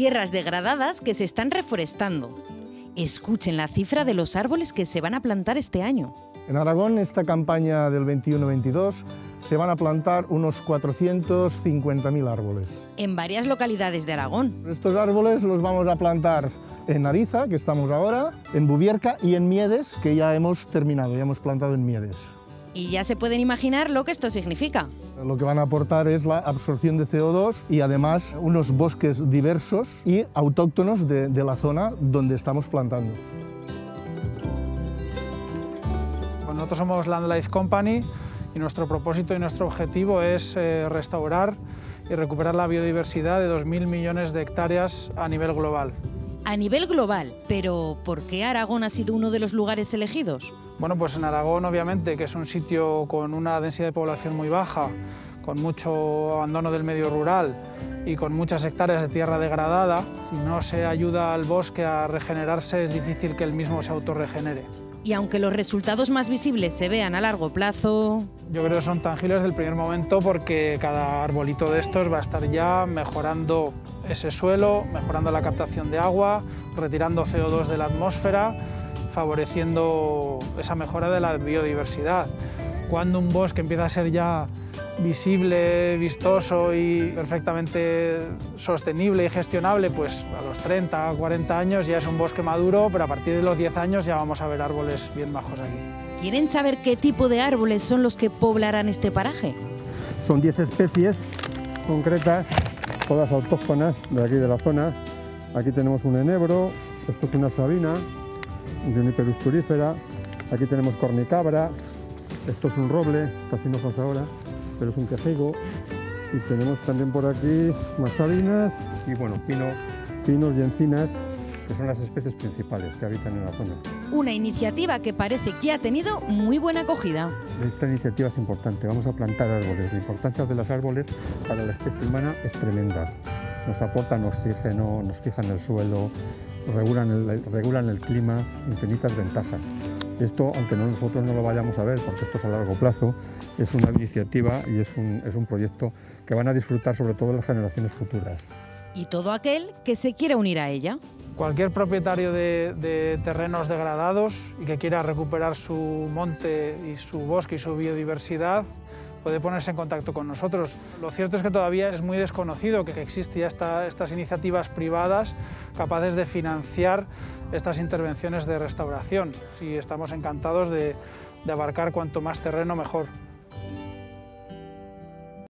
tierras degradadas que se están reforestando. Escuchen la cifra de los árboles que se van a plantar este año. En Aragón, esta campaña del 21-22, se van a plantar unos 450.000 árboles. En varias localidades de Aragón. Estos árboles los vamos a plantar en Ariza, que estamos ahora, en Bubierca y en Miedes, que ya hemos terminado, ya hemos plantado en Miedes. Y ya se pueden imaginar lo que esto significa. Lo que van a aportar es la absorción de CO2 y además unos bosques diversos y autóctonos de, de la zona donde estamos plantando. Pues nosotros somos Land Life Company y nuestro propósito y nuestro objetivo es eh, restaurar y recuperar la biodiversidad de 2.000 millones de hectáreas a nivel global. A nivel global, pero ¿por qué Aragón ha sido uno de los lugares elegidos? Bueno, pues en Aragón obviamente, que es un sitio con una densidad de población muy baja, con mucho abandono del medio rural y con muchas hectáreas de tierra degradada, si no se ayuda al bosque a regenerarse es difícil que el mismo se autorregenere. Y aunque los resultados más visibles se vean a largo plazo... Yo creo que son tangibles del primer momento porque cada arbolito de estos va a estar ya mejorando ese suelo, mejorando la captación de agua, retirando CO2 de la atmósfera, favoreciendo esa mejora de la biodiversidad. Cuando un bosque empieza a ser ya visible, vistoso y perfectamente sostenible y gestionable, pues a los 30 o 40 años ya es un bosque maduro, pero a partir de los 10 años ya vamos a ver árboles bien bajos aquí. ¿Quieren saber qué tipo de árboles son los que poblarán este paraje? Son 10 especies concretas, todas autóctonas de aquí de la zona. Aquí tenemos un enebro, esto es una sabina, Juniperus turífera, aquí tenemos cornicabra, esto es un roble, casi no pasa ahora, pero es un quejigo. Y tenemos también por aquí más sabinas y bueno, pino, pinos y encinas, que son las especies principales que habitan en la zona. Una iniciativa que parece que ha tenido muy buena acogida. Esta iniciativa es importante, vamos a plantar árboles. La importancia de los árboles para la especie humana es tremenda. Nos aportan oxígeno, nos fijan el suelo, regulan el, regulan el clima, infinitas ventajas. Esto, aunque no nosotros no lo vayamos a ver, porque esto es a largo plazo, es una iniciativa y es un, es un proyecto que van a disfrutar sobre todo las generaciones futuras. Y todo aquel que se quiera unir a ella. Cualquier propietario de, de, terrenos degradados y que quiera recuperar su monte y su bosque y su biodiversidad puede ponerse en contacto con nosotros. Lo cierto es que todavía es muy desconocido que, existen ya esta, estas iniciativas privadas capaces de financiar estas intervenciones de restauración. Y estamos encantados de abarcar cuanto más terreno mejor.